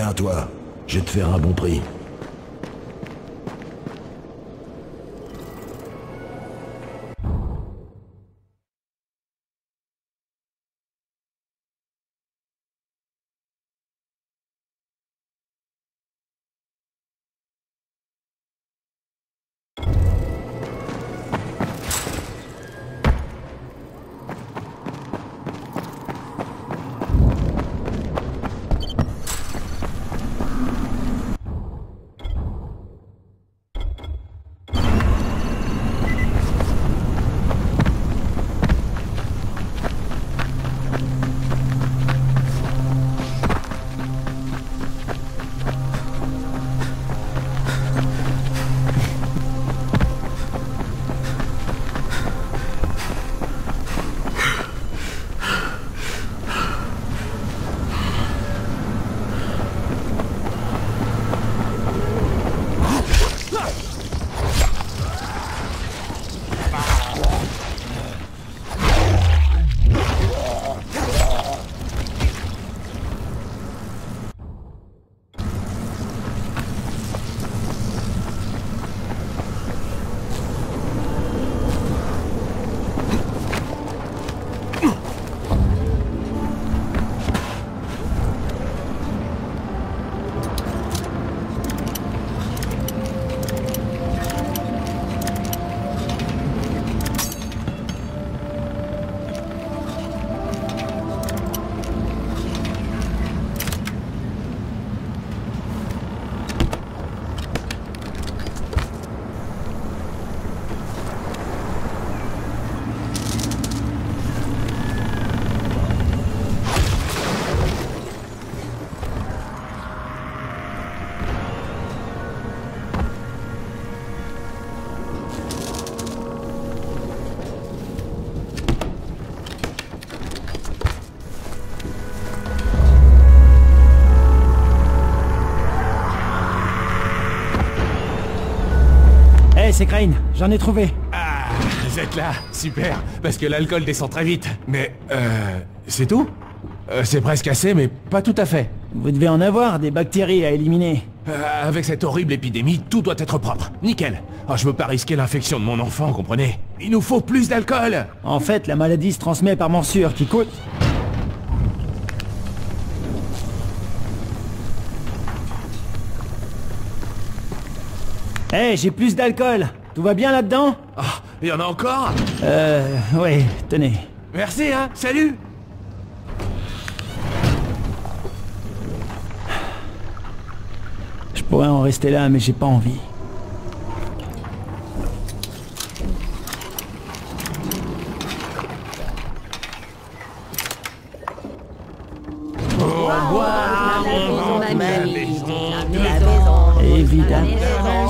Viens, toi. Je vais te faire un bon prix. C'est Crane, j'en ai trouvé. Ah, vous êtes là, super, parce que l'alcool descend très vite. Mais, euh, c'est tout? Euh, C'est presque assez, mais pas tout à fait. Vous devez en avoir des bactéries à éliminer. Euh, avec cette horrible épidémie, tout doit être propre. Nickel. Oh, je veux pas risquer l'infection de mon enfant, comprenez? Il nous faut plus d'alcool En fait, la maladie se transmet par morsure qui coûte... Hé, j'ai plus d'alcool. Tout va bien là-dedans? Ah, il y en a encore? Euh, oui, tenez. Merci, hein Salut Je pourrais en rester là, mais j'ai pas envie. Évidemment.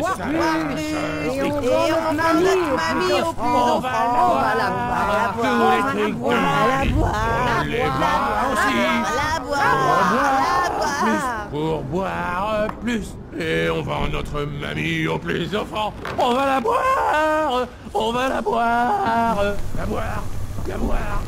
Boire plus. Et on vend notre mamie au plus enfants. On va la boire. On va la boire. La boire. Les boire aussi La boire. La boire. Pour boire plus Et on vend notre mamie aux plus enfants On va la boire On va La boire La boire La boire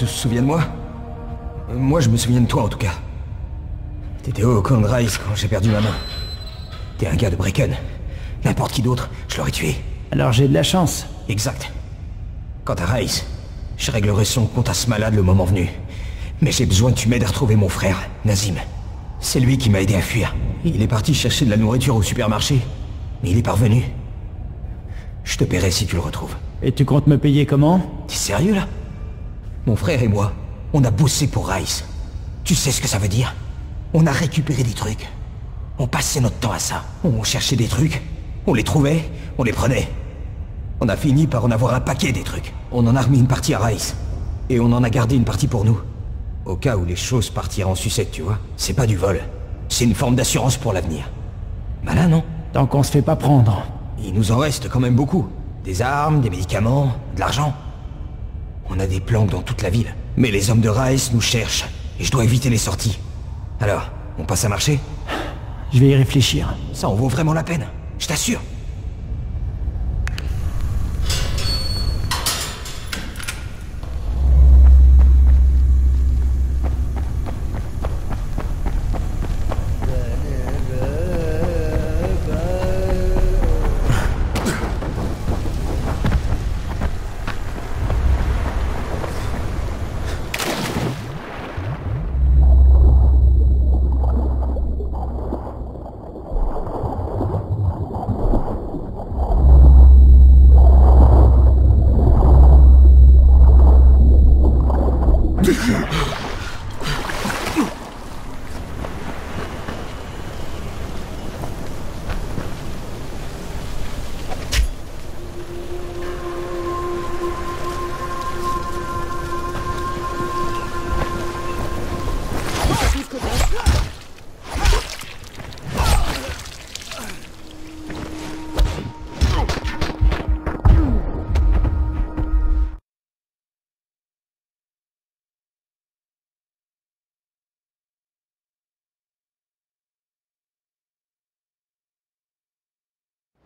te souviens de moi Moi, je me souviens de toi, en tout cas. T'étais au camp de Rice quand j'ai perdu ma main. T'es un gars de Brecken. N'importe qui d'autre, je l'aurais tué. Alors j'ai de la chance. Exact. Quant à Rice, je réglerai son compte à ce malade le moment venu. Mais j'ai besoin que tu m'aides à retrouver mon frère, Nazim. C'est lui qui m'a aidé à fuir. Il est parti chercher de la nourriture au supermarché. Mais il est parvenu. Je te paierai si tu le retrouves. Et tu comptes me payer comment? T'es sérieux là? Mon frère et moi, on a bossé pour Rice. Tu sais ce que ça veut dire? On a récupéré des trucs. On passait notre temps à ça. On cherchait des trucs, on les trouvait, on les prenait. On a fini par en avoir un paquet des trucs. On en a remis une partie à Rice. Et on en a gardé une partie pour nous. Au cas où les choses partiraient en sucette, tu vois. C'est pas du vol. C'est une forme d'assurance pour l'avenir. Malin, non? Tant qu'on se fait pas prendre. Il nous en reste quand même beaucoup. Des armes, des médicaments, de l'argent. On a des plans dans toute la ville. Mais les hommes de Rice nous cherchent, et je dois éviter les sorties. Alors, on passe à marcher? Je vais y réfléchir. Ça en vaut vraiment la peine, je t'assure.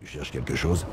Tu cherches quelque chose